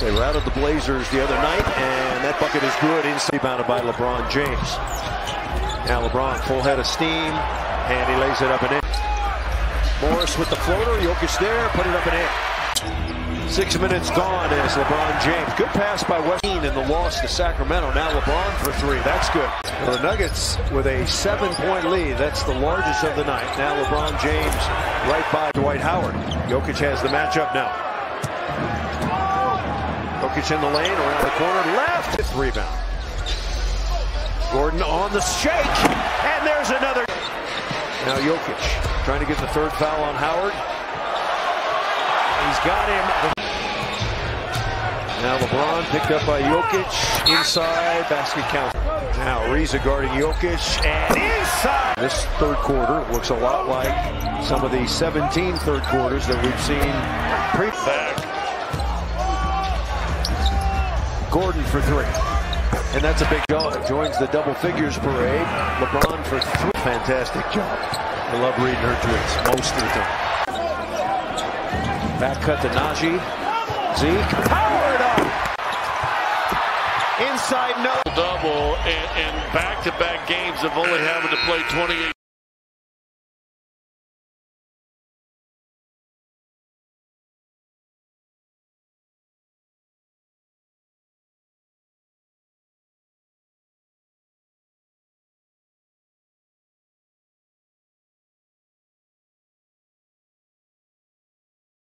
They routed the Blazers the other night, and that bucket is good. Inside rebounded by LeBron James. Now LeBron full head of steam, and he lays it up and in. Morris with the floater. Jokic there, put it up and in. Six minutes gone as LeBron James. Good pass by West in the loss to Sacramento. Now LeBron for three. That's good. Well, the Nuggets with a seven-point lead. That's the largest of the night. Now LeBron James right by Dwight Howard. Jokic has the matchup now. Jokic in the lane, around the corner, left. Fifth rebound. Gordon on the shake, and there's another. Now Jokic trying to get the third foul on Howard. He's got him. Now LeBron picked up by Jokic inside basket count. Now Ariza guarding Jokic and inside. This third quarter looks a lot like some of the 17 third quarters that we've seen pre Gordon for three. And that's a big job. Joins the double figures parade. LeBron for three. Fantastic job. I love reading her tweets most of them. Back cut to Nnaji. Zeke powered up. Inside no. Double and back-to-back -back games of only having to play 28.